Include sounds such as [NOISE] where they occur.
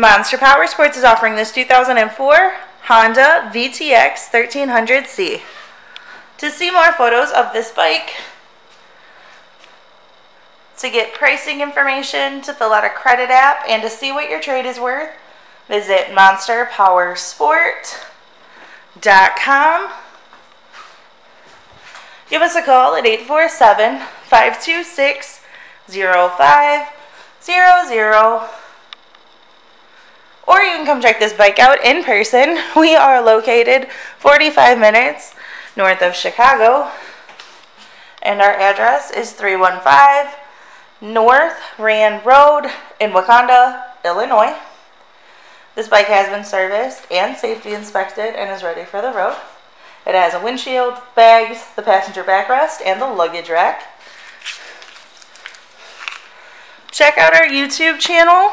Monster Power Sports is offering this 2004 Honda VTX 1300C. To see more photos of this bike, to get pricing information, to fill out a credit app, and to see what your trade is worth, visit monsterpowersport.com. Give us a call at 847 526 0500. Come check this bike out in person. [LAUGHS] We are located 45 minutes north of Chicago. And our address is 315 North Rand Road in Wauconda, Illinois. This bike has been serviced and safety inspected and is ready for the road. It has a windshield, bags, the passenger backrest, and the luggage rack. Check out our YouTube channel.